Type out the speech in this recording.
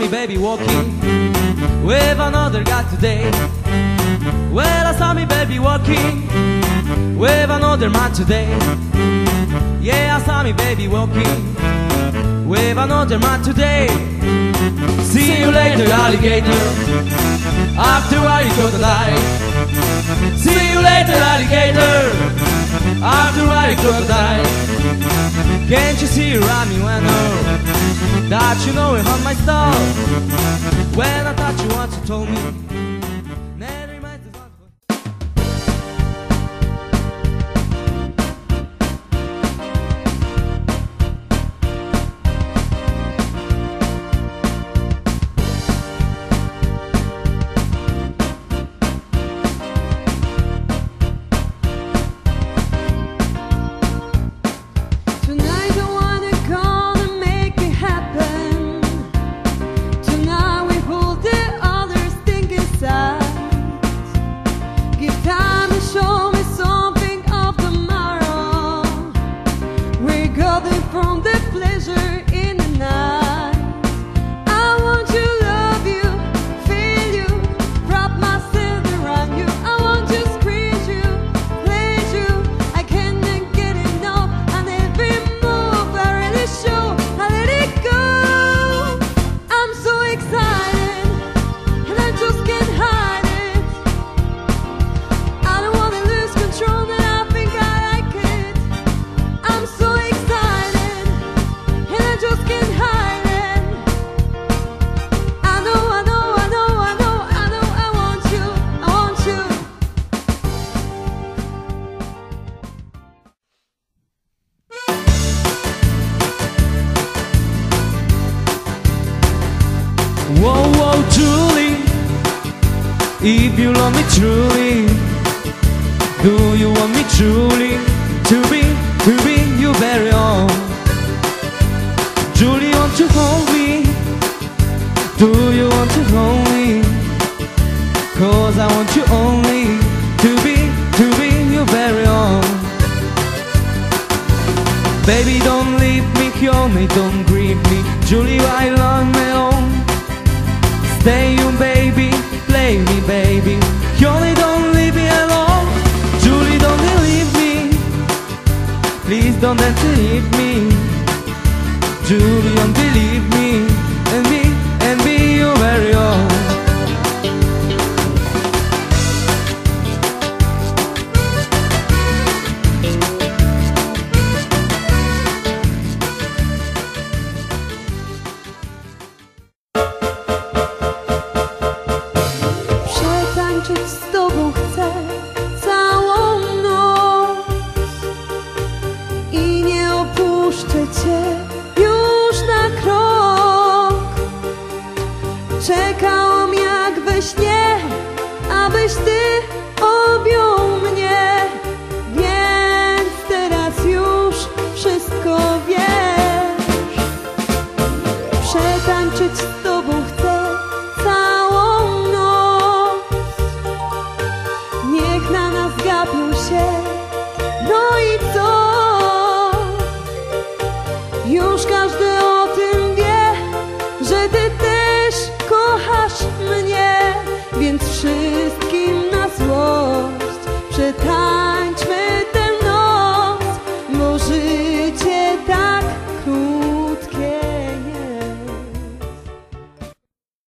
me, baby, walking with another guy today. Well, I saw me, baby, walking with another man today. Yeah, I saw me, baby, walking with another man today. See you later, alligator. After you go to die. See you later, alligator. After you go to die. Can't you see when I know that you know it on my style? When I thought you once, you told me. Whoa, whoa, Julie, if you love me truly, do you want me truly to be, to be your very own? Julie, want to hold me? Do you want to hold me? Cause I want you only to be, to be your very own. Baby, don't leave me, kill me, don't grieve me. Julie, I love me. Stay you baby, play me baby. Yoli don't leave me alone. Julie don't leave me. Please don't leave me. Julie don't believe Czekałam jak we śnie, abyś ty objął mnie. Więc teraz już wszystko wiesz. Przetańczyć Więc wszystkim na złość przetańczyć